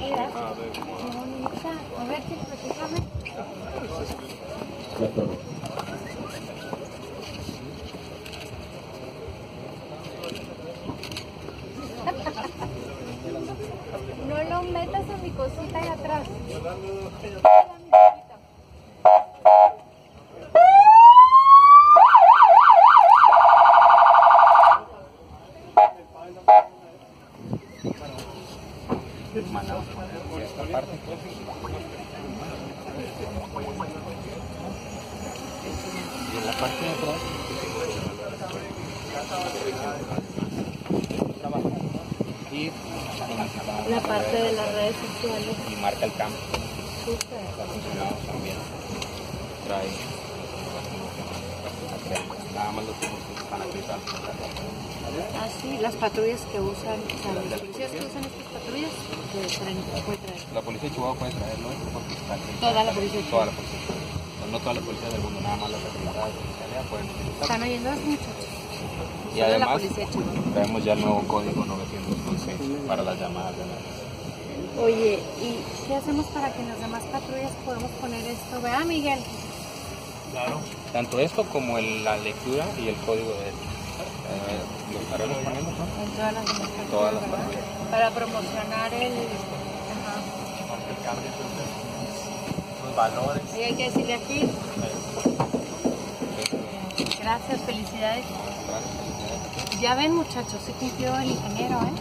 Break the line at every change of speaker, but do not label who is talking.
Mira, qué bonita. A ver, chico, fíjame. No lo metas en mi cosita ahí atrás.
Mandamos poner esta parte. Y en la parte de atrás. Y
La parte de las redes sociales.
y marca el campo.
Súper.
También. Trae. Nada más los tipos que están aquí.
Ah, sí, las patrullas que usan, o sea, los policías que usan traen, puede traer.
La policía de Chihuahua puede traerlo porque está aquí.
Toda la policía de
Toda la policía. de Chihuahua. No toda la policía del mundo, nada más las autoridades de fiscalía pueden utilizar.
Están oyendo muchachos.
Y
Solo la
además
policía de Chihuahua.
traemos ya el nuevo código 911 para las llamadas de emergencia.
Oye, ¿y qué hacemos para que en las demás patrullas podamos poner esto? Vea, Miguel.
Claro. Tanto esto como el- la lectura y el código de eh, lo estaremos poniendo ¿no?
En todas las demás patrullas,
Todas las
¿verdad?
patrullas.
Para promocionar el... Ajá.
los valores.
Y hay que decirle aquí, gracias, felicidades. Ya ven, muchachos, se cumplió el ingeniero, ¿eh?